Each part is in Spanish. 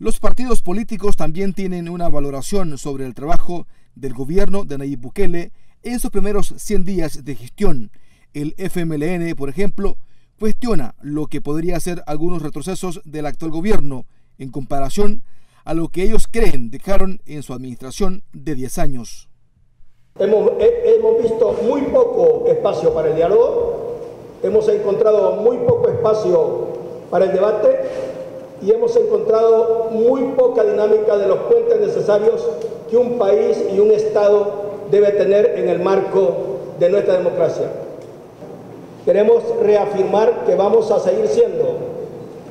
Los partidos políticos también tienen una valoración sobre el trabajo del gobierno de Nayib Bukele en sus primeros 100 días de gestión. El FMLN, por ejemplo, cuestiona lo que podría ser algunos retrocesos del actual gobierno en comparación a lo que ellos creen dejaron en su administración de 10 años. Hemos, hemos visto muy poco espacio para el diálogo, hemos encontrado muy poco espacio para el debate y hemos encontrado muy poca dinámica de los puentes necesarios que un país y un Estado debe tener en el marco de nuestra democracia. Queremos reafirmar que vamos a seguir siendo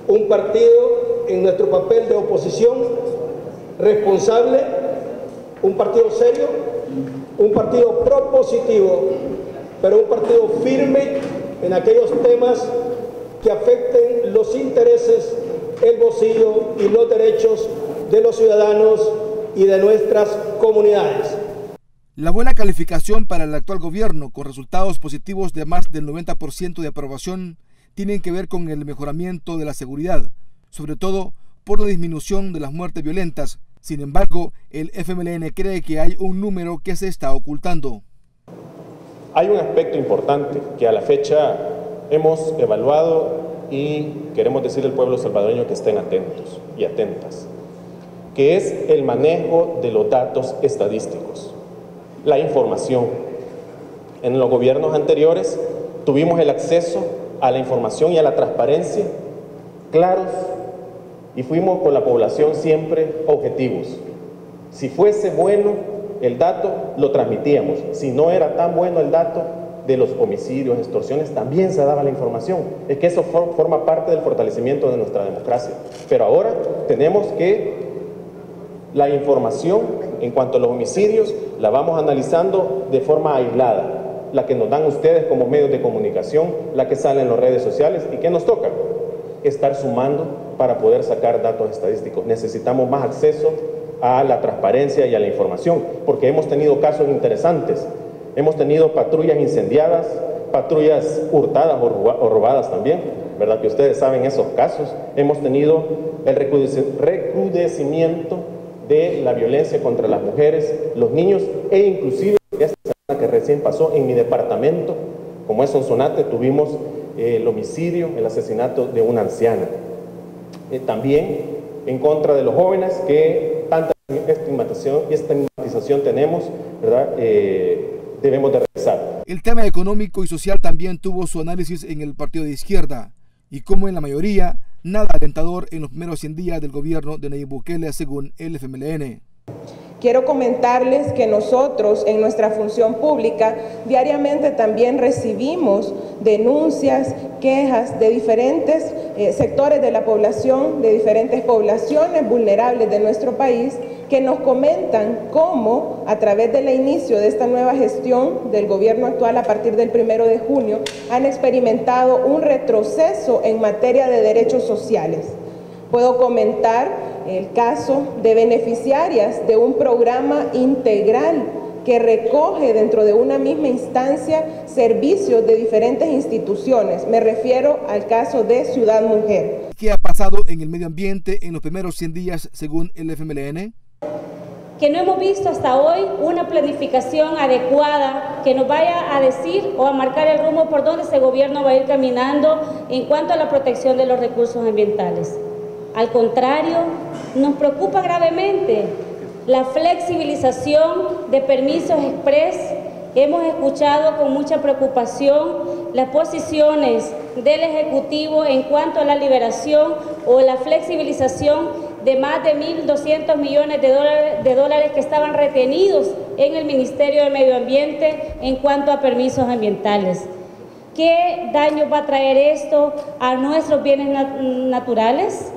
un partido en nuestro papel de oposición responsable, un partido serio, un partido propositivo, pero un partido firme en aquellos temas que afecten los intereses el bolsillo y los derechos de los ciudadanos y de nuestras comunidades. La buena calificación para el actual gobierno, con resultados positivos de más del 90% de aprobación, tienen que ver con el mejoramiento de la seguridad, sobre todo por la disminución de las muertes violentas. Sin embargo, el FMLN cree que hay un número que se está ocultando. Hay un aspecto importante que a la fecha hemos evaluado y queremos decirle al pueblo salvadoreño que estén atentos y atentas, que es el manejo de los datos estadísticos, la información. En los gobiernos anteriores tuvimos el acceso a la información y a la transparencia claros y fuimos con la población siempre objetivos. Si fuese bueno el dato, lo transmitíamos. Si no era tan bueno el dato, de los homicidios, extorsiones, también se daba la información. Es que eso forma parte del fortalecimiento de nuestra democracia. Pero ahora tenemos que la información en cuanto a los homicidios la vamos analizando de forma aislada. La que nos dan ustedes como medios de comunicación, la que sale en las redes sociales y que nos toca estar sumando para poder sacar datos estadísticos. Necesitamos más acceso a la transparencia y a la información, porque hemos tenido casos interesantes Hemos tenido patrullas incendiadas, patrullas hurtadas o robadas también, ¿verdad? Que ustedes saben esos casos. Hemos tenido el recrudecimiento de la violencia contra las mujeres, los niños e inclusive esta semana que recién pasó en mi departamento, como es Sonsonate, tuvimos eh, el homicidio, el asesinato de una anciana. Eh, también en contra de los jóvenes que tanta estigmatización, tenemos, ¿verdad? Eh, debemos de realizar. El tema económico y social también tuvo su análisis en el partido de izquierda y como en la mayoría, nada alentador en los primeros 100 días del gobierno de Nayib Bukele según el FMLN. Quiero comentarles que nosotros en nuestra función pública diariamente también recibimos denuncias, quejas de diferentes eh, sectores de la población, de diferentes poblaciones vulnerables de nuestro país, que nos comentan cómo a través del inicio de esta nueva gestión del gobierno actual a partir del primero de junio han experimentado un retroceso en materia de derechos sociales. Puedo comentar el caso de beneficiarias de un programa integral que recoge dentro de una misma instancia servicios de diferentes instituciones. Me refiero al caso de Ciudad Mujer. ¿Qué ha pasado en el medio ambiente en los primeros 100 días según el FMLN? Que no hemos visto hasta hoy una planificación adecuada que nos vaya a decir o a marcar el rumbo por donde ese gobierno va a ir caminando en cuanto a la protección de los recursos ambientales. Al contrario, nos preocupa gravemente la flexibilización de permisos express. Hemos escuchado con mucha preocupación las posiciones del Ejecutivo en cuanto a la liberación o la flexibilización de más de 1.200 millones de dólares, que estaban retenidos en el Ministerio de Medio Ambiente en cuanto a permisos ambientales. ¿Qué daño va a traer esto a nuestros bienes naturales?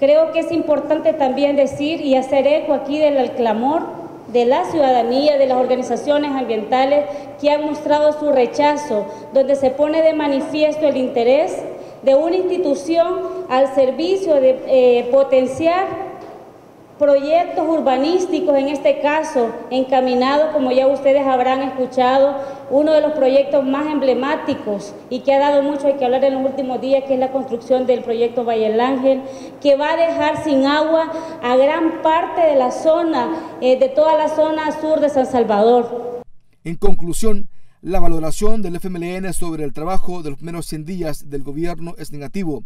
Creo que es importante también decir y hacer eco aquí del clamor de la ciudadanía, de las organizaciones ambientales que han mostrado su rechazo, donde se pone de manifiesto el interés de una institución al servicio de eh, potenciar proyectos urbanísticos, en este caso, encaminados, como ya ustedes habrán escuchado, uno de los proyectos más emblemáticos y que ha dado mucho que hablar en los últimos días, que es la construcción del proyecto Valle del Ángel, que va a dejar sin agua a gran parte de la zona, eh, de toda la zona sur de San Salvador. En conclusión, la valoración del FMLN sobre el trabajo de los primeros 100 días del gobierno es negativo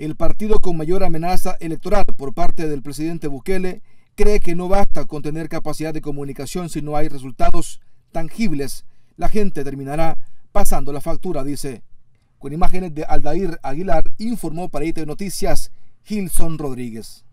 el partido con mayor amenaza electoral por parte del presidente Bukele cree que no basta con tener capacidad de comunicación si no hay resultados tangibles. La gente terminará pasando la factura, dice. Con imágenes de Aldair Aguilar, informó para IT Noticias Gilson Rodríguez.